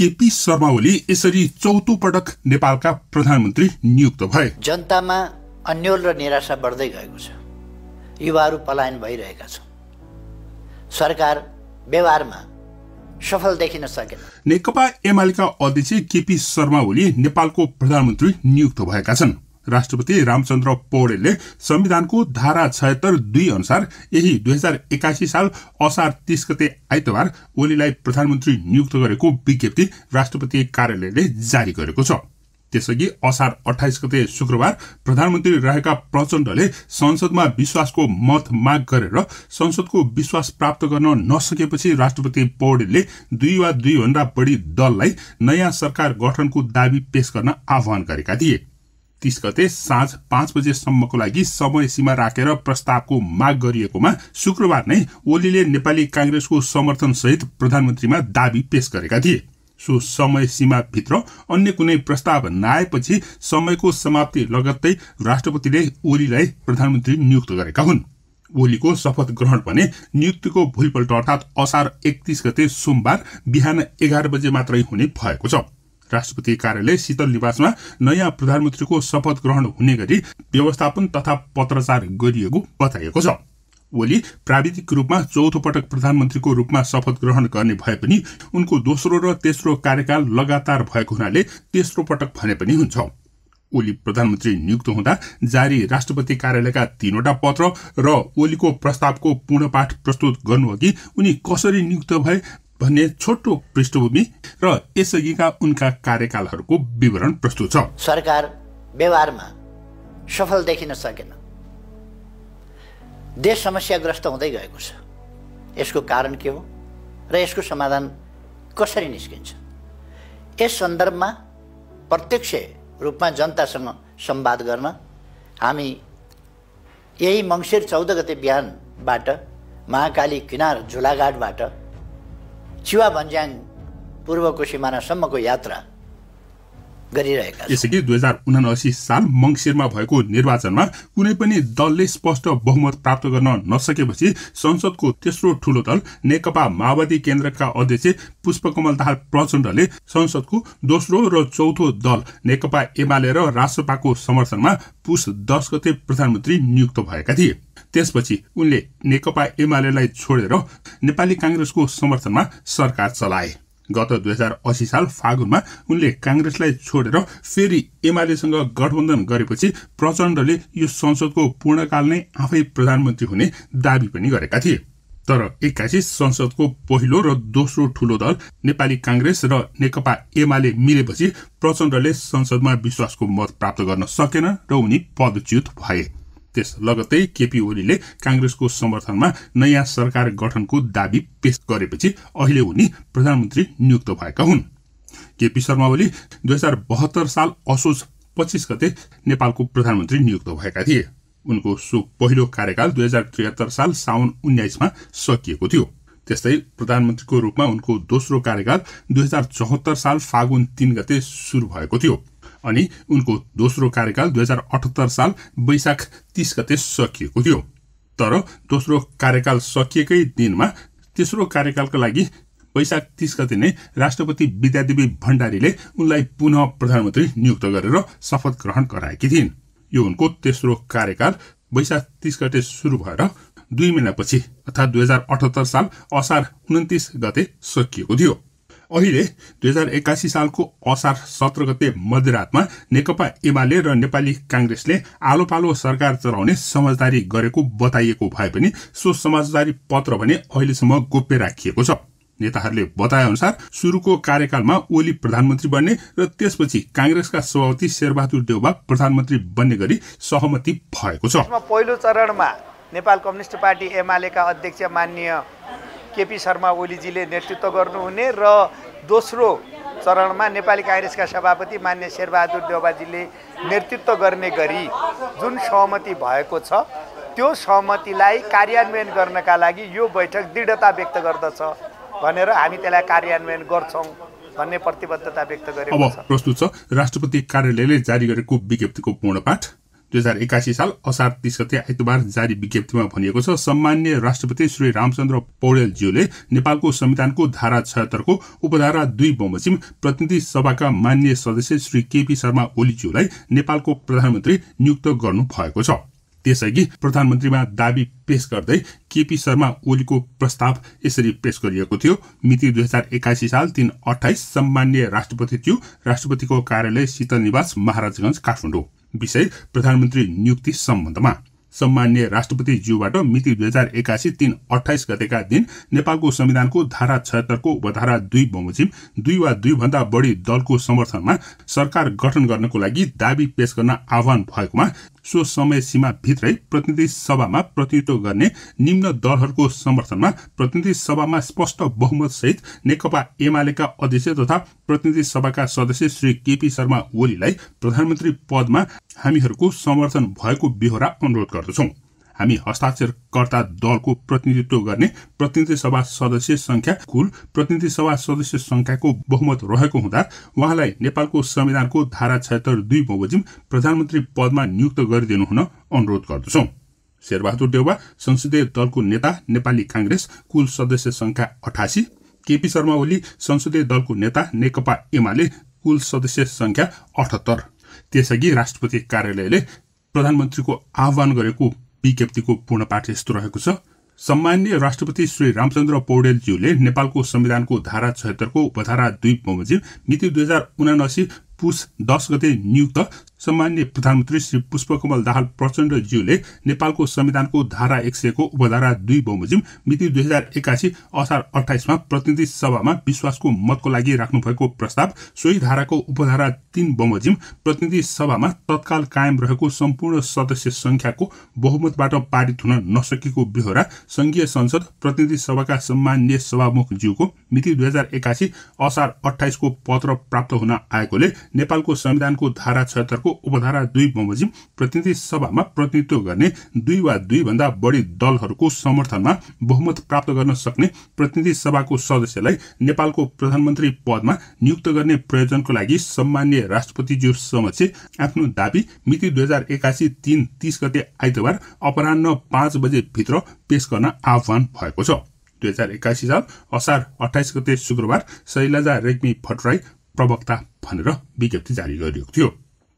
केपी शर्मा ओली यसरी चौथो पटक नेपालका प्रधानमन्त्री नियुक्त भए। जनतामा अन्यल र निराशा बढ्दै गएको छ। युवाहरू पलायन भइरहेका छन्। सरकार व्यवहारमा सफल देखिन सकेन। नेकपा एमालेका अध्यक्ष केपी शर्मा ओली नेपालको प्रधानमन्त्री नियुक्त भएका छन्। राष्ट्रपति रामचन्द्र पौडेलले संविधानको धारा छयत्तर दुई अनुसार यही दुई हजार एकासी साल असार तीस गते आइतबार ओलीलाई प्रधानमन्त्री नियुक्त गरेको विज्ञप्ति राष्ट्रपति कार्यालयले जारी गरेको छ। त्यसअघि असार अठाइस गते शुक्रबार प्रधानमन्त्री रहेका प्रचण्डले संसदमा विश्वासको मत माग गरेर संसदको विश्वास प्राप्त गर्न नसकेपछि राष्ट्रपति पौडेलले दुई वा दुईभन्दा बढी दललाई नयाँ सरकार गठनको दावी पेश गर्न आह्वान गरेका थिए। तीस गते साँझ पाँच बजेसम्मको लागि समय सीमा राखेर प्रस्तावको माग गरिएकोमा शुक्रबार नै ओलीले नेपाली कांग्रेसको समर्थन सहित प्रधानमन्त्रीमा दावी पेश गरेका थिए। सो समय सीमाभित्र अन्य कुनै प्रस्ताव नआएपछि समयको समाप्ति लगत्तै राष्ट्रपतिले ओलीलाई प्रधानमन्त्री नियुक्त गरेका हुन्। ओलीको शपथ ग्रहण भने नियुक्तिको भोलिपल्ट अर्थात असार एकतिस गते सोमबार बिहान एघार बजे मात्रै हुने भएको छ। राष्ट्रपति कार्यालय शीतल निवासमा नयाँ प्रधानमन्त्रीको शपथ ग्रहण हुने गरी व्यवस्थापन तथा पत्रचार गरिएको बताइएको छ। ओली प्राविधिक रूपमा चौथो पटक प्रधानमन्त्रीको रूपमा शपथ ग्रहण गर्ने भए पनि उनको दोस्रो र तेस्रो कार्यकाल लगातार भएको हुनाले तेस्रो पटक भने पनि हुन्छ। ओली प्रधानमन्त्री नियुक्त हुँदा जारी राष्ट्रपति कार्यालयका तीनवटा पत्र र ओलीको प्रस्तावको पूर्णपाठ प्रस्तुत गर्नुअघि उनी कसरी नियुक्त भए भन्ने छोटो पृष्ठभूमि र यसअघिका उनका कार्यकालहरूको विवरण प्रस्तुत छ। सरकार व्यवहारमा सफल देखिन सकेन। देश समस्याग्रस्त हुँदै गएको छ। यसको कारण के हो र यसको समाधान कसरी निस्किन्छ? यस सन्दर्भमा प्रत्यक्ष रूपमा जनतासँग संवाद गर्न हामी यही मङ्सिर चौध गते बिहानबाट महाकाली किनार झुलाघाटबाट चिवा भन्ज्याङ पूर्वको सिमानासम्मको यात्रा गरिरहेका यसअघि दुई हजार उनासी साल मङ्सिरमा भएको निर्वाचनमा कुनै पनि दलले स्पष्ट बहुमत प्राप्त गर्न नसकेपछि संसदको तेस्रो ठूलो दल नेकपा माओवादी केन्द्रका अध्यक्ष पुष्पकमल दाहाल प्रचण्डले संसदको दोस्रो र चौथो दल नेकपा एमाले र राष्ट्रपाको समर्थनमा पुष दस गते प्रधानमन्त्री नियुक्त भएका थिए। त्यसपछि उनले नेकपा एमालेलाई छोडेर नेपाली काङ्ग्रेसको समर्थनमा सरकार चलाए। गत दुई हजार अस्सी साल फागुनमा उनले काङ्ग्रेसलाई छोडेर फेरि एमालेसँग गठबन्धन गरेपछि प्रचण्डले यो संसदको पूर्णकाल नै आफै प्रधानमन्त्री हुने दावी पनि गरेका थिए। तर एक्कासी संसदको पहिलो र दोस्रो ठूलो दल नेपाली काङ्ग्रेस र नेकपा एमाले मिलेपछि प्रचण्डले संसदमा विश्वासको मत प्राप्त गर्न सकेन र उनी पदच्युत भए। त्यस लगत्तै केपी ओलीले काङ्ग्रेसको समर्थनमा नयाँ सरकार गठनको दावी पेश गरेपछि अहिले उनी प्रधानमन्त्री नियुक्त भएका हुन्। केपी शर्मा ओली दुई हजार बहत्तर साल असोज पच्चिस गते नेपालको प्रधानमन्त्री नियुक्त भएका थिए। उनको सो पहिलो कार्यकाल दुई हजार त्रिहत्तर साल साउन उन्नाइसमा सकिएको थियो। त्यस्तै प्रधानमन्त्रीको रूपमा उनको दोस्रो कार्यकाल दुई हजार चौहत्तर साल फागुन तीन गते शुरू भएको थियो। अनि उनको दोस्रो कार्यकाल दुई हजार अठहत्तर साल वैशाख तीस गते सकिएको थियो। तर दोस्रो कार्यकाल सकिएकै दिनमा तेस्रो कार्यकालका लागि वैशाख तीस गते नै राष्ट्रपति विद्यादेवी भण्डारीले उनलाई पुनः प्रधानमन्त्री नियुक्त गरेर शपथ ग्रहण गराएकी थिइन्। यो उनको तेस्रो कार्यकाल वैशाख तीस गते शुरू भएर दुई महिनापछि अर्थात् दुई हजार अठहत्तर साल असार उन्तिस गते सकिएको थियो। अहिले दुई हजार एकासी सालको असार सत्र गते मध्यरातमा नेकपा एमाले र नेपाली काङ्ग्रेसले आलो पालो सरकार चलाउने समझदारी गरेको बताइएको भए पनि सो समझदारी पत्र भने अहिलेसम्म गोप्य राखिएको छ। नेताहरूले बताए अनुसार सुरुको कार्यकालमा ओली प्रधानमन्त्री बन्ने र त्यसपछि काङ्ग्रेसका सभापति शेरबहादुर देउबा प्रधानमन्त्री बन्ने गरी सहमति भएको छ। पहिलो चरणमा नेपाल कम्युनिस्ट पार्टी एमालेका अध्यक्ष मान्य केपी शर्मा ओलीजीले नेतृत्व गर्नुहुने र दोस्रो चरणमा नेपाली काङ्ग्रेसका सभापति मान्य शेरबहादुर देउबाजीले नेतृत्व गर्ने गरी जुन सहमति भएको छ त्यो सहमतिलाई कार्यान्वयन गर्नका लागि यो बैठक दृढता व्यक्त गर्दछ भनेर हामी त्यसलाई कार्यान्वयन गर्छौँ भन्ने प्रतिबद्धता व्यक्त गरेको अब प्रस्तुत छ राष्ट्रपति कार्यालयले जारी गरेको विज्ञप्तिको पूर्ण पाठ? दुई हजार एकासी साल असार तीस गते आइतबार जारी विज्ञप्तिमा भनिएको छ सम्मान्य राष्ट्रपति श्री रामचन्द्र पौडेलज्यूले नेपालको संविधानको धारा छयत्तरको उपधारा दुई बमोजिम प्रतिनिधि सभाका मान्य सदस्य श्री केपी शर्मा ओलीज्यूलाई नेपालको प्रधानमन्त्री नियुक्त गर्नु भएको छ। त्यसअघि प्रधानमन्त्रीमा दावी पेश गर्दै केपी शर्मा ओलीको प्रस्ताव यसरी पेश गरिएको थियो। मिति दुई हजार एकासी साल तीन अठाइस सम्मान्य राष्ट्रपतिज्यू राष्ट्रपतिको कार्यालय शीतल निवास महाराजगंज काठमाडौँ। विषय प्रधानमन्त्री नियुक्ति सम्बन्धमा। सम्मान्य राष्ट्रपति ज्यूबाट मिति दुई हजार एकासी तीन अठाइस गतेका दिन नेपालको संविधानको धारा छयत्तरको उपधारा दुई बमोजिम दुई वा दुईभन्दा बढी दलको समर्थनमा सरकार गठन गर्नको लागि दावी पेश गर्न आह्वान भएकोमा सो समय सीमा भित्रै प्रतिनिधि सभामा प्रतिनिधित्व गर्ने निम्न दलहरूको समर्थनमा प्रतिनिधि सभामा स्पष्ट बहुमत सहित नेकपा एमालेका अध्यक्ष तथा प्रतिनिधि सभाका सदस्य श्री केपी शर्मा ओलीलाई प्रधानमन्त्री पदमा हामीहरूको समर्थन भएको बेहोरा अनुरोध गर्दछौं। हामी हस्ताक्षरकर्ता दलको प्रतिनिधित्व गर्ने प्रतिनिधि सभा सदस्य संख्या कुल प्रतिनिधि सभा सदस्य संख्याको बहुमत रहेको हुँदा उहाँलाई नेपालको संविधानको धारा छत्तर दुई बमोजिम प्रधानमन्त्री पदमा नियुक्त गरिदिनु हुन अनुरोध गर्दछौं। शेरबहादुर देउवा संसदीय दलको नेता नेपाली कांग्रेस कुल सदस्य संख्या अठासी केपी शर्मा ओली संसदीय दलको नेता नेकपा एमाले कुल सदस्य संख्या अठहत्तर। त्यसअघि राष्ट्रपति कार्यालयले प्रधानमन्त्रीको आह्वान गरेको विज्ञप्तिको पूर्ण पाठ यस्तो रहेको छ। सम्मान्य राष्ट्रपति श्री रामचन्द्र पौडेलज्यूले नेपालको संविधानको धारा छत्तरको उपधारा दुई बमोजिम मिति दुई हजार उनासी पुस दस गते नियुक्त सम्मान्य प्रधानमन्त्री श्री पुष्पकमल दाहाल प्रचण्डज्यूले नेपालको संविधानको धारा एक सयको उपधारा दुई बमोजिम मिति दुई हजार एकासी असार अठाइसमा प्रतिनिधि सभामा विश्वासको मतको लागि राख्नुभएको प्रस्ताव सोही धाराको उपधारा तीन बमोजिम प्रतिनिधि सभामा तत्काल कायम रहेको सम्पूर्ण सदस्य संख्याको बहुमतबाट पारित हुन नसकेको बेहोरा संघीय संसद प्रतिनिधि सभाका सम्मान्य सभामुख ज्यूको मिति दुई हजार एकासी असार अठाइसको पत्र प्राप्त हुन आएकोले नेपालको संविधानको धारा छत्तरको उपधारा दुई बमोजिम प्रतिनिधि सभामा प्रतिनिधित्व गर्ने दुई वा दुई भन्दा बढी दलहरूको समर्थनमा बहुमत प्राप्त गर्न सक्ने प्रतिनिधि सभाको सदस्यलाई नेपालको प्रधानमन्त्री पदमा नियुक्त गर्ने प्रयोजनको लागि सम्मान्य राष्ट्रपतिज्यू समक्ष आफ्नो दावी मिति दुई हजार एकासी तीन तीस गते आइतबार अपरान्न पाँच बजे भित्र पेश गर्न आह्वान भएको छ। दुई हजार एकासी साल असार अठाइस गते शुक्रबार शैलजा रेग्मी भट्टराई प्रवक्ता भनेर विज्ञप्ति जारी गरिएको थियो।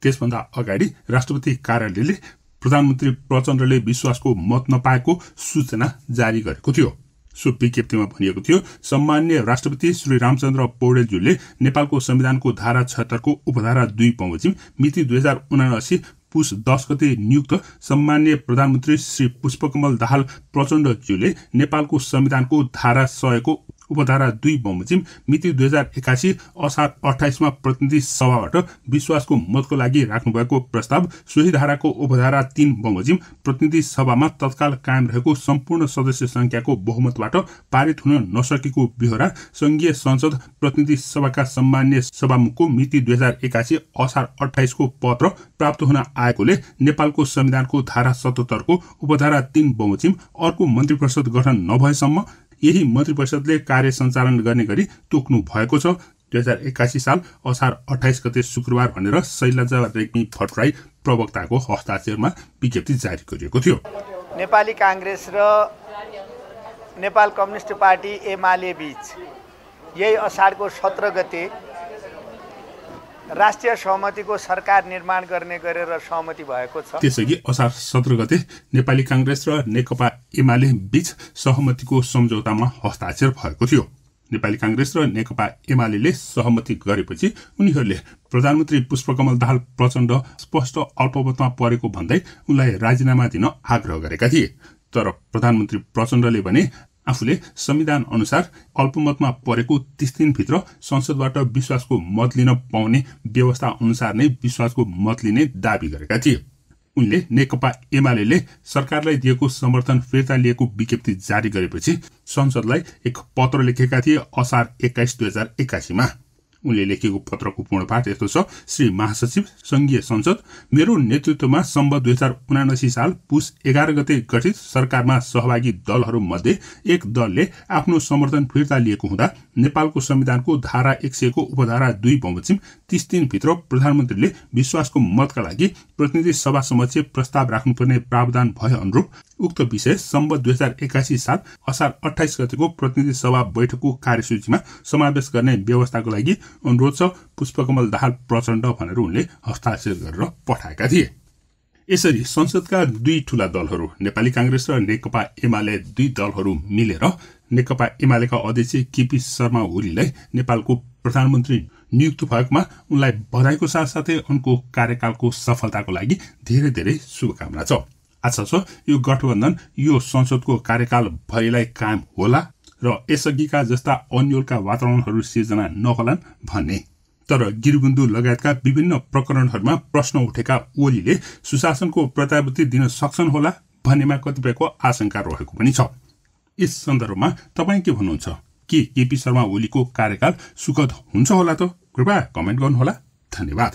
त्यसभन्दा अगाडि राष्ट्रपति कार्यालयले प्रधानमन्त्री प्रचण्डले विश्वासको मत नपाएको सूचना जारी गरेको थियो। सो विज्ञप्तिमा भनिएको थियो सम्मान्य राष्ट्रपति श्री रामचन्द्र पौडेलज्यूले नेपालको संविधानको धारा छत्तरको उपधारा दुई बमोजिम मिति दुई हजार उनासी पुस दस गते नियुक्त सम्मान्य प्रधानमन्त्री श्री पुष्पकमल दाहाल प्रचण्डज्यूले नेपालको संविधानको धारा सयको उपधारा दुई बमोजिम मिति दुई हजार एकासी असार अठाइसमा प्रतिनिधि सभाबाट विश्वासको मतको लागि राख्नुभएको प्रस्ताव सोही धाराको उपधारा तीन बमोजिम प्रतिनिधि सभामा तत्काल कायम रहेको सम्पूर्ण सदस्य संख्याको बहुमतबाट पारित हुन नसकेको बेहोरा संघीय संसद प्रतिनिधि सभाका सम्मान्य सभामुखको मिति दुई हजार एकासी असार अठाइसको पत्र प्राप्त हुन आएकोले नेपालको संविधानको धारा सतहत्तरको उपधारा तीन बमोजिम अर्को मन्त्री परिषद गठन नभएसम्म यही मन्त्री परिषदले कार्य सञ्चालन गर्ने गरी तोक्नु भएको छ। दुई हजार एकासी साल असार अठाइस गते शुक्रबार भनेर शैलजा रेग्मी भट्टराई प्रवक्ताको हस्ताक्षरमा विज्ञप्ति जारी गरिएको थियो। नेपाली काङ्ग्रेस र नेपाल कम्युनिस्ट पार्टी एमाले बीच यही असारको सत्र गते राष्ट्रिय सहमतिको सरकार निर्माण गर्ने गरेर सहमति भएको छ। त्यसअघि असार सत्र गते नेपाली काङ्ग्रेस र नेकपा एमाले बीच सहमतिको सम्झौतामा हस्ताक्षर भएको थियो। नेपाली काङ्ग्रेस र नेकपा एमाले सहमति गरेपछि उनीहरूले प्रधानमन्त्री पुष्पकमल दाहाल प्रचण्ड स्पष्ट अल्पमतमा परेको भन्दै उनलाई राजीनामा दिन आग्रह गरेका थिए। तर प्रधानमन्त्री प्रचण्डले भने आफूले संविधान अनुसार अल्पमतमा परेको तीस दिनभित्र संसदबाट विश्वासको मत लिन पाउने व्यवस्था अनुसार नै विश्वासको मत लिने दावी गरेका थिए। उनले नेकपा एमाले सरकारलाई दिएको समर्थन फिर्ता लिएको विज्ञप्ति जारी गरेपछि संसदलाई एक पत्र लेखेका थिए असार एक्काइस दुई हजार एक्कासीमा उनले लेखेको पत्रको पूर्ण पाठ यस्तो छ। श्री महासचिव संघीय संसद मेरो नेतृत्वमा सम्भ दुई हजार उनासी साल पुस एघार गते गठित सरकारमा सहभागी दलहरू मध्ये एक दलले आफ्नो समर्थन फिर्ता लिएको हुँदा नेपालको संविधानको धारा एक सयको उपधारा दुई बमोजिम तीस दिनभित्र प्रधानमन्त्रीले विश्वासको मतका लागि प्रतिनिधि सभा समक्ष प्रस्ताव राख्नुपर्ने प्रावधान भए अनुरूप उक्त विषय सम्बत दुई हजार एकासी साल असार अठाइस गतिको प्रतिनिधि सभा बैठकको कार्यसूचीमा समावेश गर्ने व्यवस्थाको लागि अनुरोध छ पुष्पकमल दाहाल प्रचण्ड भनेर उनले हस्ताक्षर गरेर पठाएका थिए। यसरी संसदका दुई ठूला दलहरू नेपाली काङ्ग्रेस र नेकपा एमाले दुई दलहरू मिलेर नेकपा एमालेका अध्यक्ष केपी शर्मा ओलीलाई नेपालको प्रधानमन्त्री नियुक्त भएकोमा उनलाई बधाईको साथसाथै उनको कार्यकालको सफलताको लागि धेरै धेरै शुभकामना छ। आशा छ यो गठबन्धन यो संसदको कार्यकाल भरिलाई कायम होला र यसअघिका जस्ता अन्यलका वातावरणहरू सिर्जना नहोलान् भन्ने। तर गिरबुन्दु लगायतका विभिन्न प्रकरणहरूमा प्रश्न उठेका ओलीले सुशासनको प्रत्यावृत्ति दिन सक्छन् होला भन्नेमा कतिपयको आशंका रहेको पनि छ। यस सन्दर्भमा तपाईँ के भन्नुहुन्छ? के केपी शर्मा ओलीको कार्यकाल सुखद हुन्छ होला त? कृपया कमेन्ट गर्नुहोला। धन्यवाद।